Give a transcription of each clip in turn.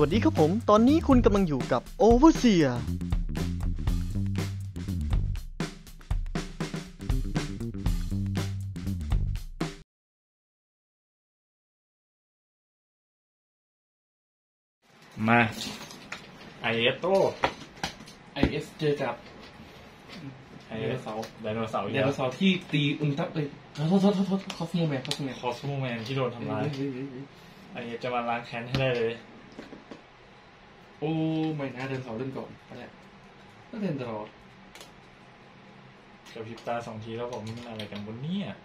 วัสดีครับผม ตอนนี้คุณกำลังอยู่กับ Overseer มาไอเอสโตไอเอสเจอกับไอเอสไดโนเสาร์ไดโนเสาร์ที่ตีอุลตร้าเลยโทษโทษโทษโทษคอสโมแมนคอสโมแมนคอสโมแมนที่โดนทำร้ายไอเอสจะมาล้างแค้นให้ได้เลย โอ้ไม่นะไดโนเสาร์เล่นก่อนไปแล้วก็เล่นตลอดกับพริบตาสองทีแล้วผมอะไรกันบนนี้อะ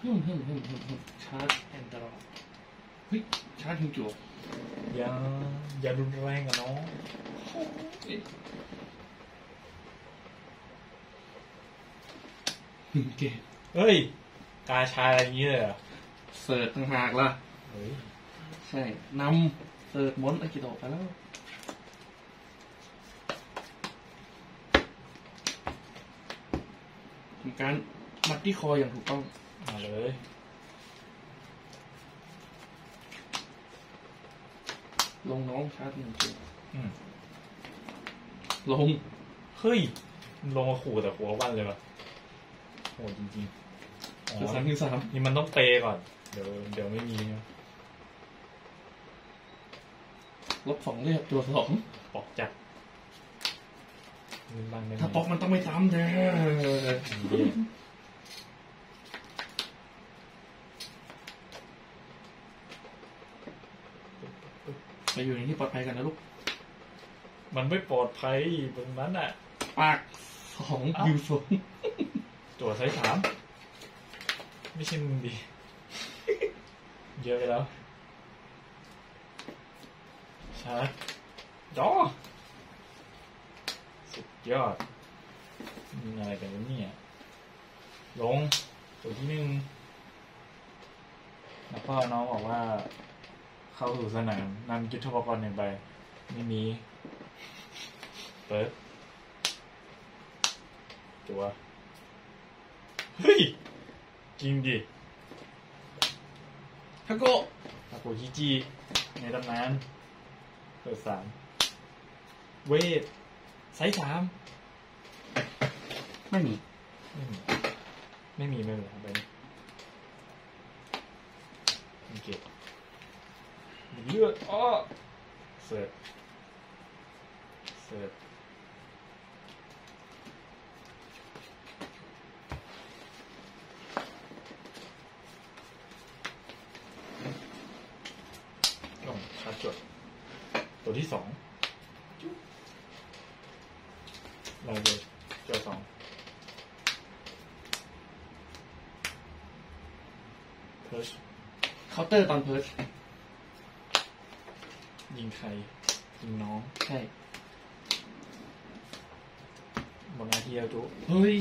ฮึ่มฮึ่มฮึ่มฮึ่มฮึ่มชาร์จแอนตลอดเฮ้ยชาร์จหิงจั่วอย่าอย่ารุนแรงกับน้องเอ๊ะเกมเฮ้ย กาชาอะไรอย่างนี้เลยเหรอเสิร์ชต่างหากล่ะ เฮ้ย ใช่นำ เสิร์ชมอนอากิโตะไปแล้วทำการมัดที่คออย่างถูกต้องมาเลยลงน้องชาร์จหนึ่งจุดอืมลง เฮ้ย ลงมาขู่แต่หัววันเลยว่ะโหจริงๆอ๋คืออสามคิวสามนี่มันต้องเปย์ก่อน เดี๋ยวเดี๋ยวไม่มีนะ ลบสองเรียกตัวสองปอกจัดมีบ้างได้ไหมถ้าป๊อกมันต้องไม่ซ้ำแน่นี่ไปอยู่ในที่ปลอดภัยกันนะลูก มันไม่ปลอดภัยตรงนั้นอะ ปากสองเอ้าคิวสองตัวไซส์สามไม่ใช่มึงดิ เยอะไปแล้ว ชาร์จดอสุดยอดมีอะไรกันวะเนี่ย ลง ตัวที่หนึ่งแล้วก็น้องบอกว่า เข้าสู่สนามนำยุทธปกรณ์หนึ่งใบไม่มี เปิด ตัว เฮ้ย จริงดิทักโกะตาโกฮิจิในตำนาน เปิดสามเวทไซส์สามไม่มี ไม่มี ไม่มีไม่เป็นไรไปนี่โอเคเลือดอ้อเสิร์ฟเสิร์ฟลงชาร์จจดตัว ที่สองเราเลยเจอสองเพิร์ชเคาน์เตอร์ตอนเพิร์ชยิงใคร ยิงน้อง ใช่บนอาทีเอาจุเฮ้ย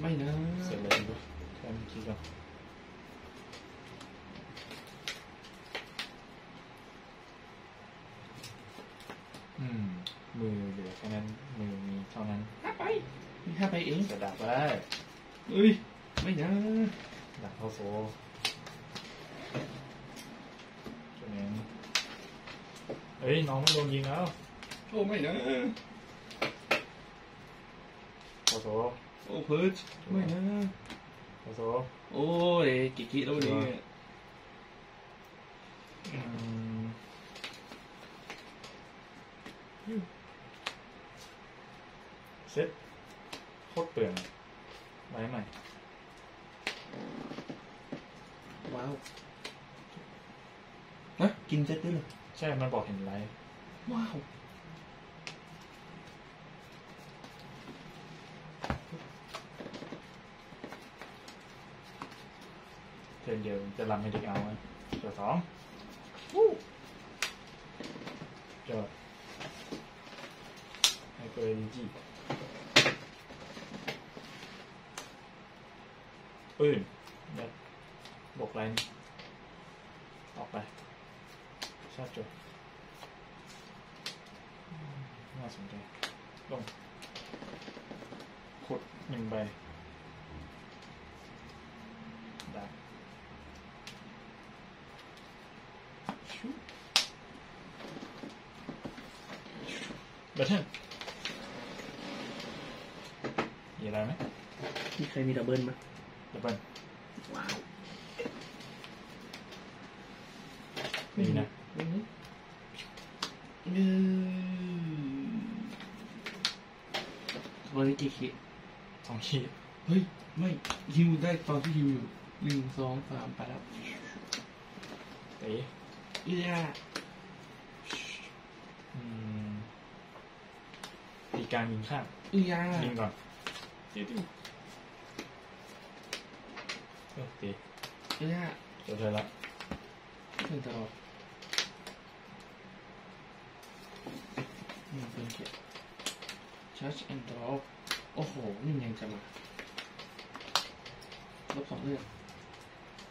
ไม่นะ เสร็จเลยดูแค่เมื่อกี้ก่อนอืม มือเหลือแค่นั้น มือมีเท่านั้น ห้าไปมี ห้าไปเองจะดับก็ได้เฮ้ย ไม่นะดับเข้าโซ่ตัวนี้เฮ้ย น้องไม่โดนยิงแล้ว โอ้ไม่นะเข้าโซ่โอ้เพิร์ชไม่นะเข้าโซ่โอ้ยกิกิแล้ววันนี้อืมเซ็ต โคตรเปลืองไว้ใหม่ ว้าวนะกินเซ็ตได้เลยใช่ มันบอกเห็นไลฟ์ว้าวเทิร์นเดียวจะรำให้เด็กเอาไหมตัวสองเจอไฮเปอร์ดีจี ปืนบวกไลน์ออกไปชาจบอืมน่าสนใจลงขุดหนึ่งใบได้แบทเทิลมีอะไรไหมมีใครมีดับเบิลไหม เบิลว้าวไม่มีนะไม่มีเออวันนี้กี่คิดสองขีดเฮ้ย ไม่ฮิวได้ตอนที่ฮิวอยู่หนึ่งสองสามไปแล้วเต๋เอียอืมตีกลางยิงข้างเอียยิงก่อนติ้วติ้วเออ ตีเอียเจอเธอละเล่นตลอดนี่เป็นเกียร์ชาร์จแอนด์ดรอปโอ้โห นี่ยังจะมาลบสองเลือด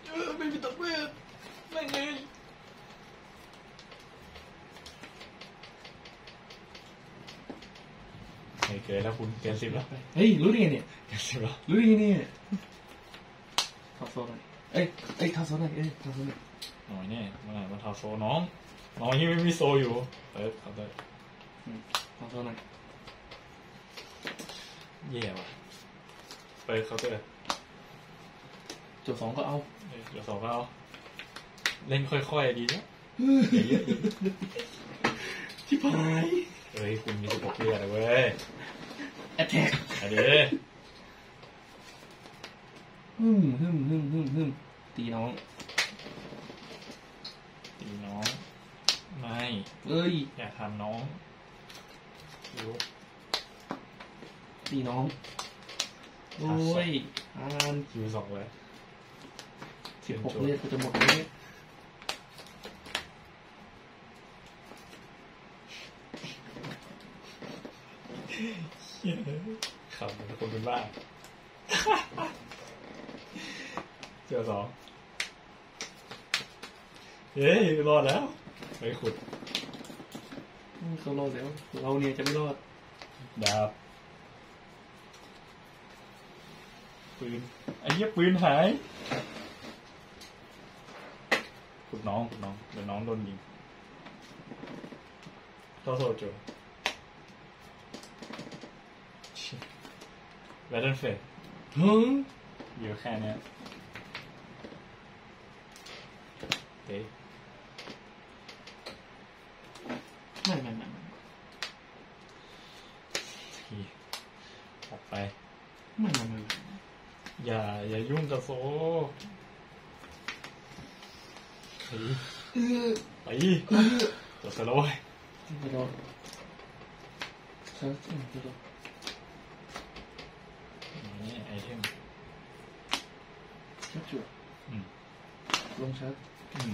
เออไม่มีตัดเวทไม่ไงเฮ้ยเกินแล้วคุณเกินสิบแล้ว เฮ้ย รู้ได้ไงเนี่ยเกินสิบแล้ว รู้ได้ไงเนี่ยทอ โซหน่อยเอ้ยเอ้ยทอโซหน่อยเอ้ยทอโซหน่อยหน่อยเนี่ยเมื่อไหร่มาทาโซน้องน้องยังไม่มีโซอยู่เปิดเขาได้อืมทอโซหน่อยแย่ว่ะเปิดเขาน์เตอร์จุดสองก็เอาเอ้ยเดี๋ยวสองก็เอา เล่นค่อยๆดีนะอย่าเยอะดิที่พายเฮ้ยคุณมีสิบหกเลือดเลยเว้ยแอตแทกอันนี้ ฮึมฮึมฮึมฮึมฮึมตีน้อง ตีน้อง ไม่เอ้ย อย่าทำน้องรู้ตีน้องโอ้ยอ่านคิวสองเลยสิบหกเลือดก็จะหมดเลยขับเป็นคนเป็นบ้า เจอสองเฮ้ยรอดแล้วไปขุดอืมเขารอดแล้ว เราเนี่ยจะไม่รอด ดาบ ปืน ไอ้เหี้ยปืนหาย ขุดน้องขุดน้อง เดี๋ยวน้องโดนยิงโทษโทษโจแบทเทิลเฟสฮึอยู่แค่เนี้ย เตะไม่ไม่ไม่ไม่ทีออกไปไม่ไม่ไม่อย่า อย่ายุ่งกับโซไปเออไปเออตัวสโลว์ไม่รอดเซิร์ฟไม่รอดนี่ไอเทมชักจั่วอืมลงชัก อืม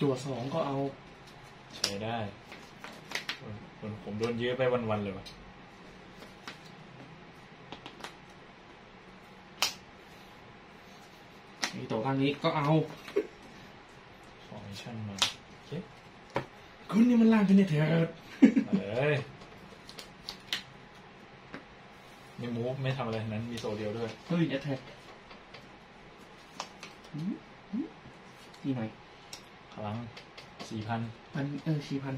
จั่วสองก็เอา ใช้ได้ผมผมผมโดนเยอะไปวันๆเลยวะมีตัวข้างนี้ก็เอาฟอร์เมชั่นมาโอเคคุณนี่มันล่างกันเนี่ยเถิดมาเลยไม่มูฟไม่ทำอะไรทั้งนั้นมีโซเดียวด้วยเฮ้ยแอตแทก ที่ไหนพลังสี่พันพันเออสี่พัน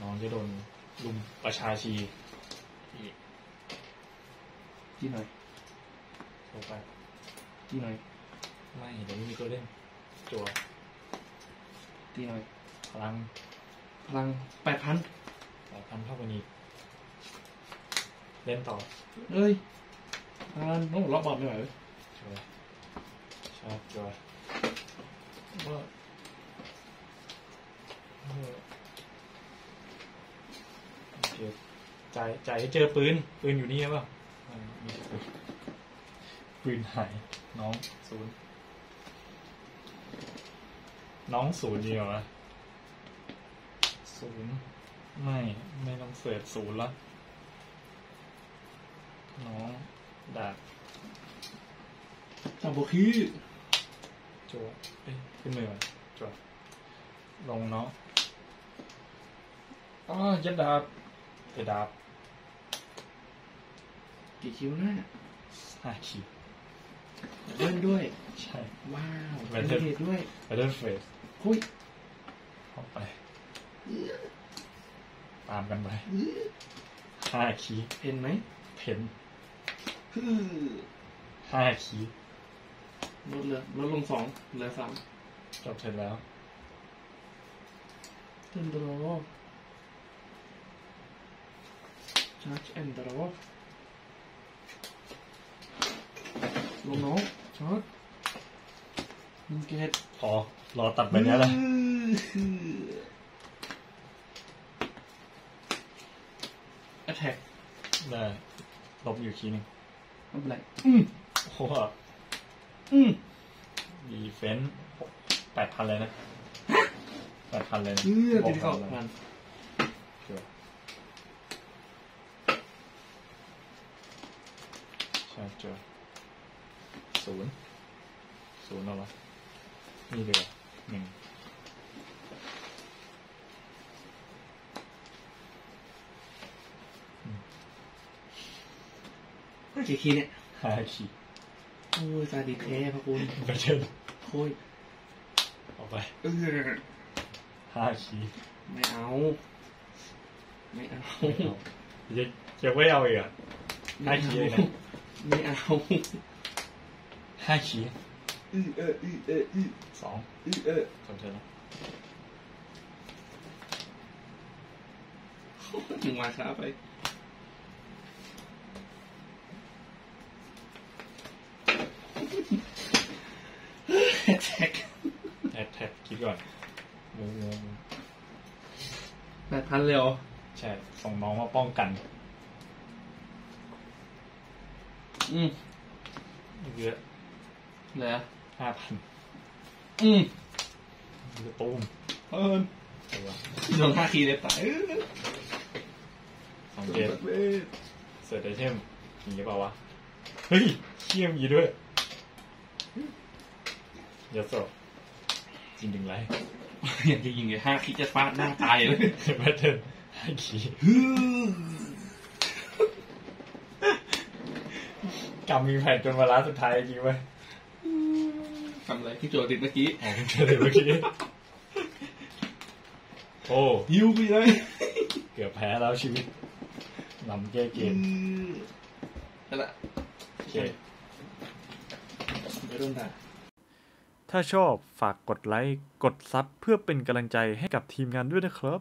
น้องจะโดนลุมประชาชีอีกที่ไหนเข้าไปที่ไหนไม่เดี๋ยวไม่มีตัวเล่นจั่วที่ไหนพลังพลังแปดพันแปดพันเท่ากันอีกเล่นต่อเอ้ยพันต้องล็อกบอลไม่ไหวเว้ย จั่วชาร์จจั่วว่าเออโอเคจ่ายจ่ายให้เจอปืน ปืนอยู่นี่หรือเปล่าไม่มีปืนปืนหาย น้องศูนย์น้องศูนย์ดีกว่าศูนย์ไม่ ไม่ต้องเสิร์ชศูนย์ละน้องดาบจำบอกคือ จัวเอ้ยขึ้นมือมาจัวลงเนาะอ๋อยัดดาบเอดาบกี่คิวหน้าห้าขีดเล่นด้วย ใช่ ว้าวแบเป็นตเทิลเดทด้วยไปเดินเฟสหุ้ยเข้าไป ตามกันไปห้าคีย์เห็นไหม เพนฮึ่มห้าคีย์ ลดเหลือลดลงสองเหลือสามจบเสร็จแล้วเต้นดรอชาร์จแอนด์ดรอลงน้องชาร์จมินเกตพอรอตัดไปเนี้ยแหละแอทแทกได้ลบอยู่คีย์หนึงไม่เป็นไรอืมโอ้โห อืมดีเฟนต์แปดพันเลยนะแปดพันเลยนะเออติดเข้าบวกงานเดี๋ยวใช่เจอศูนย์ศูนย์เอาวะนี่เดียวาหนึ่งกี่คีย์เนี่ยห้าขีด โอ้ยซาดิสแท้พระคุณไปเชิญโอ้ยออกไปเออห้าขีดไม่เอา ไม่เอาจะจะไม่เอาอีกอะห้าขีดเลยนะไม่เอาห้าขีดอือเอออือเอออือสองอือเออจำเสร็จแล้วถึงมาช้าไป แท็กแท็บแท็บคิดก่อนงูงูงูแปดพันเลยเหรอ ใช่ ส่งน้องมาป้องกัน อืมเยอะเหลือห้าพันอืมตุ้มเอิญตัวลงห้าทีเลยตายสองเกตเสิร์ชไอเทมอย่างนี้เปล่าวะ เฮ้ยเขี้ยมยีด้วย เยอะสดจริงถึงไรอยากจะยิงเลยห้าคิดจะฟาดหน้าตายเลยแพทเทิร์นให้ขี่กำมีแผ่นจนเวลาสุดท้ายจริงไหมทำอะไรที่โจทย์ติดเมื่อกี้อ๋อผมเจอเลยเมื่อกี้ โอ้ฮิวไปเลย เกือบแพ้แล้วชีวิตลำแก้เกมนั่นแหละโอเค ไม่โดนด่าถ้าชอบฝากกดไลค์ กดซับเพื่อเป็นกำลังใจให้กับทีมงานด้วยนะครับ